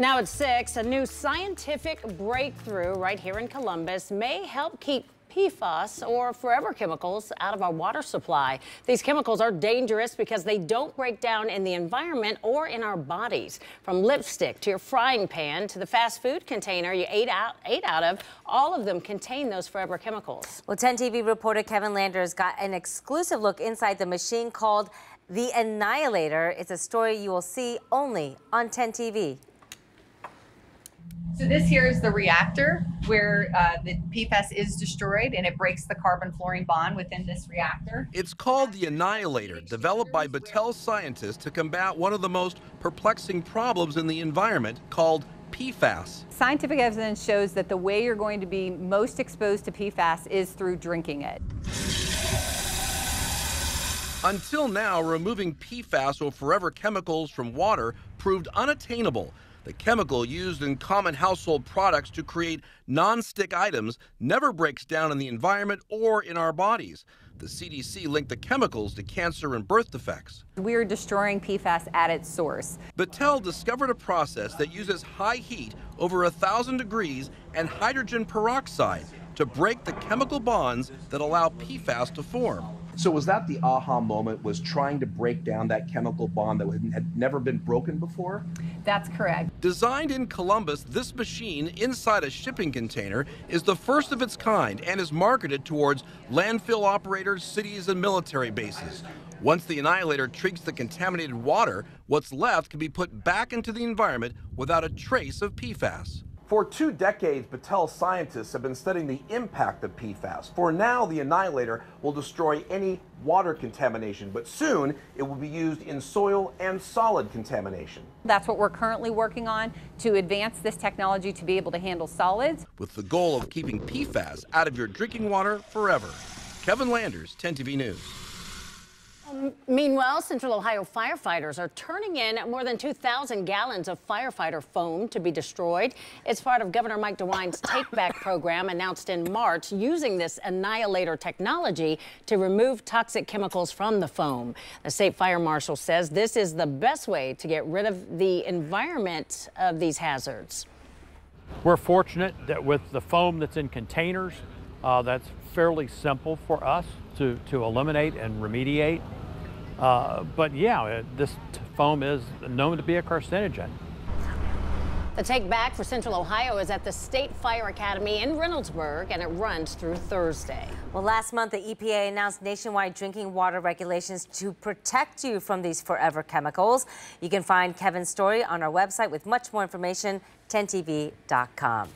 Now at 6, a new scientific breakthrough right here in Columbus may help keep PFAS or forever chemicals out of our water supply. These chemicals are dangerous because they don't break down in the environment or in our bodies. From lipstick to your frying pan to the fast food container you ate out, ate out of, all of them contain those forever chemicals. Well, 10 TV reporter Kevin Landers got an exclusive look inside the machine called the Annihilator. It's a story you will see only on 10 TV. So this here is the reactor where uh, the PFAS is destroyed and it breaks the carbon fluorine bond within this reactor. It's called the Annihilator, developed by Battelle scientists to combat one of the most perplexing problems in the environment called PFAS. Scientific evidence shows that the way you're going to be most exposed to PFAS is through drinking it. Until now, removing PFAS or forever chemicals from water proved unattainable. The chemical used in common household products to create non-stick items never breaks down in the environment or in our bodies. The CDC linked the chemicals to cancer and birth defects. We're destroying PFAS at its source. Battelle discovered a process that uses high heat over a thousand degrees and hydrogen peroxide to break the chemical bonds that allow PFAS to form. So was that the aha moment? Was trying to break down that chemical bond that had never been broken before? That's correct. Designed in Columbus, this machine inside a shipping container is the first of its kind and is marketed towards landfill operators, cities, and military bases. Once the annihilator treats the contaminated water, what's left can be put back into the environment without a trace of PFAS. For two decades, Battelle scientists have been studying the impact of PFAS. For now, the Annihilator will destroy any water contamination, but soon it will be used in soil and solid contamination. That's what we're currently working on to advance this technology to be able to handle solids. With the goal of keeping PFAS out of your drinking water forever. Kevin Landers, 10 TV News. Meanwhile, Central Ohio firefighters are turning in more than 2,000 gallons of firefighter foam to be destroyed. It's part of Governor Mike DeWine's Take Back program announced in March using this annihilator technology to remove toxic chemicals from the foam. The state fire marshal says this is the best way to get rid of the environment of these hazards. We're fortunate that with the foam that's in containers, uh, that's fairly simple for us to, to eliminate and remediate. Uh, but yeah, it, this foam is known to be a carcinogen. The Take Back for Central Ohio is at the State Fire Academy in Reynoldsburg, and it runs through Thursday. Well, last month, the EPA announced nationwide drinking water regulations to protect you from these forever chemicals. You can find Kevin's story on our website with much more information, 10tv.com.